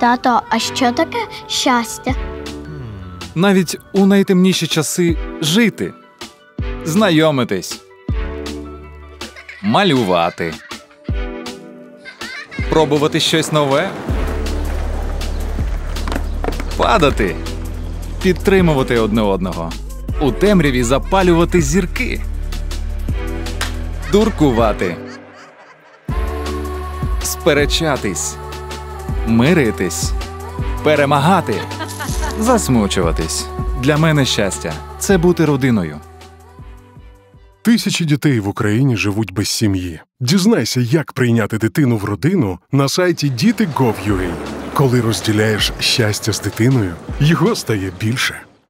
Тато, а що таке щастя? Навіть у найтемніші часи жити, знайомитись, малювати, пробувати щось нове, падати, підтримувати одне одного, у темряві запалювати зірки, дуркувати, сперечатись, миритись, перемагати. Засмучуватись. Для мене щастя це бути родиною. Тисячі дітей в Україні живуть без сім'ї. Дізнайся, як прийняти дитину в родину на сайті діти.gov.ua. Коли розділяєш щастя з дитиною, його стає більше.